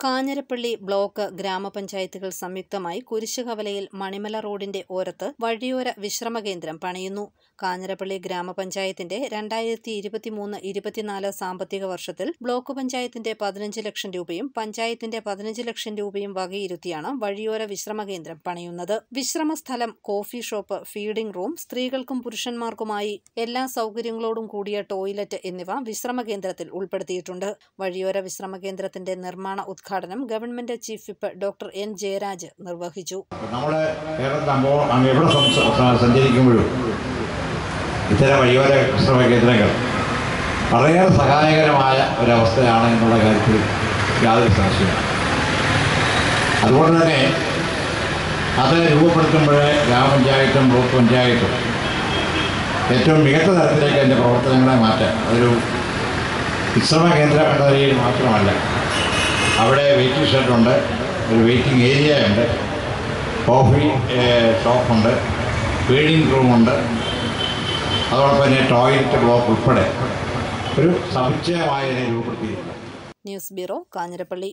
Kanjirappally block ഗ്രാമപഞ്ചായത്തുകൾ സംയുക്തമായി കുരിശുകവലയിൽ മണിമല റോഡിന്റെ ഓരത്ത് വഴിയോര വിശ്രമ കേന്ദ്രം പണിയുന്നു. കാഞ്ഞിരപ്പള്ളി ഗ്രാമപഞ്ചായത്തിന്റെ രണ്ടായിരത്തി ഇരുപത്തിമൂന്ന് ഇരുപത്തിനാല് സാമ്പത്തിക വർഷത്തിൽ ബ്ലോക്ക് പഞ്ചായത്തിന്റെ പതിനഞ്ച് ലക്ഷം രൂപയും പഞ്ചായത്തിന്റെ പതിനഞ്ച് ലക്ഷം രൂപയും വകയിരുത്തിയാണ് വഴിയോര വിശ്രമ കേന്ദ്രം പണിയുന്നത്. വിശ്രമ സ്ഥലം കോഫി ഷോപ്പ് ഫീഡിംഗ് റൂം സ്ത്രീകൾക്കും പുരുഷന്മാർക്കുമായി എല്ലാ സൗകര്യങ്ങളോടും കൂടിയ ടോയ്ലറ്റ് എന്നിവ വിശ്രമ കേന്ദ്രത്തിൽ ഉൾപ്പെടുത്തിയിട്ടുണ്ട്. വഴിയോര വിശ്രമ കേന്ദ്രത്തിന്റെ നിർമ്മാണ ഉദ്ഘാടനം government chief whip doctor N Jayaraj നിർവഹിച്ചു. നമ്മുടെ സഞ്ചരിക്കുമ്പോഴും ഇത്തരം വഴിയോര വിശ്രമ കേന്ദ്രങ്ങൾ വളരെയേറെ സഹായകരമായ ഒരവസ്ഥയാണ് എന്നുള്ള കാര്യത്തിൽ യാതൊരു സംശയമില്ല അതുകൊണ്ട് തന്നെ അത് രൂപപ്പെടുത്തുമ്പോൾ ഗ്രാമപഞ്ചായത്തും ബ്ലോക്ക് പഞ്ചായത്തും ഏറ്റവും മികച്ച തരത്തിലേക്ക് അതിന്റെ പ്രവർത്തനങ്ങളെ മാറ്റാൻ അതൊരു വിശ്രമ കേന്ദ്രം എന്ന നിലയിൽ മാത്രമല്ല. അവിടെ വെയിറ്റിംഗ് ഷെഡുണ്ട് ഒരു വെയിറ്റിംഗ് ഏരിയ ഉണ്ട് കോഫി ഷോപ്പുണ്ട് ഫീഡിംഗ് റൂമുണ്ട് അതോടൊപ്പം തന്നെ ടോയ്ലറ്റ് ബ്ലോക്ക് ഉൾപ്പെടെ. ഒരു സമുച്ചയമായ രൂപപ്പെടുത്തിയിട്ടുണ്ട്. News bureau Kanjirappally.